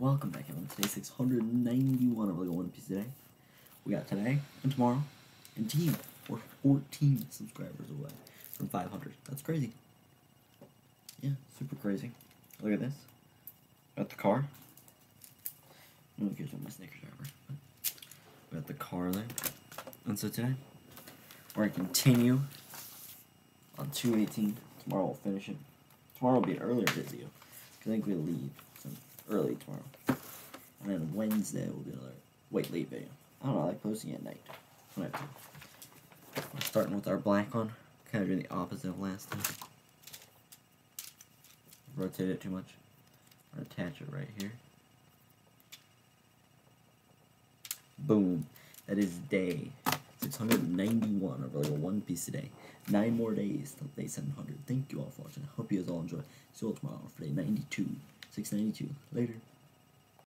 welcome back everyone. Today 691 of Lego One Piece today. We got today and tomorrow and team. We're 14 subscribers away from 500. That's crazy. Yeah, super crazy. Look at this. Got the car. No one cares about my Snickers driver. We got the car there. And so today, we're gonna continue on 218. Tomorrow we'll finish it. Tomorrow will be an earlier video. I think we leave early tomorrow. And then Wednesday will be another wait late video. I don't know, I like posting at night. Whatever. Starting with our black one. Kind of doing the opposite of last time. Rotate it too much. Attach it right here. Boom. That is day 691 of Lego One Piece today. Nine more days till day 700. Thank you all for watching. I hope you guys all enjoy. See you all tomorrow for day 92. 692. Later.